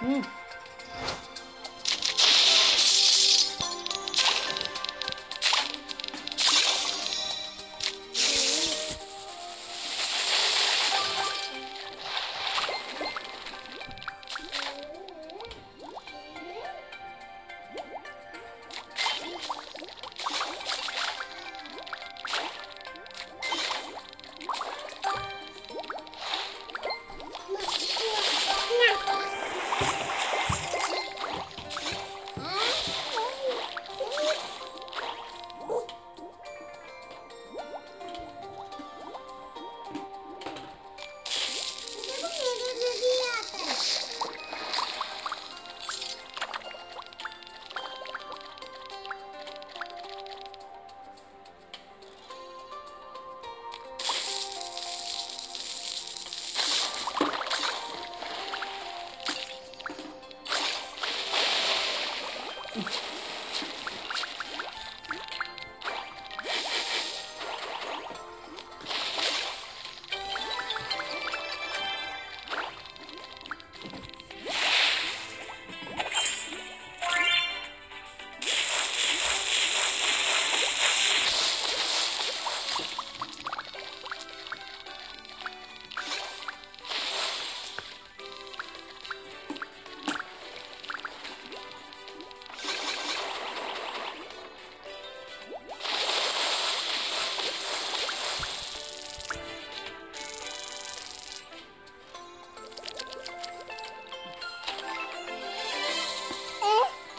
嗯。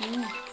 嗯。